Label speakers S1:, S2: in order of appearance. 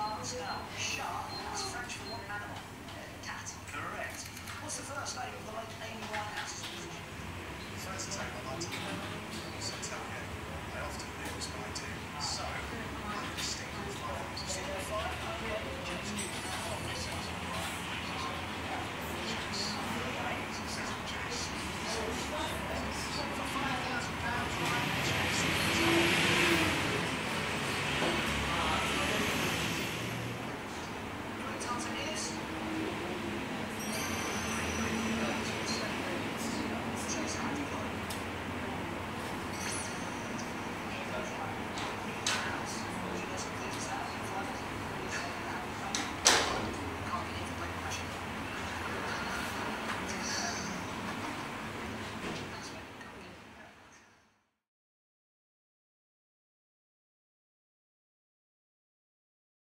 S1: Uh, Correct. What's the first name of the late Amy Winehouse?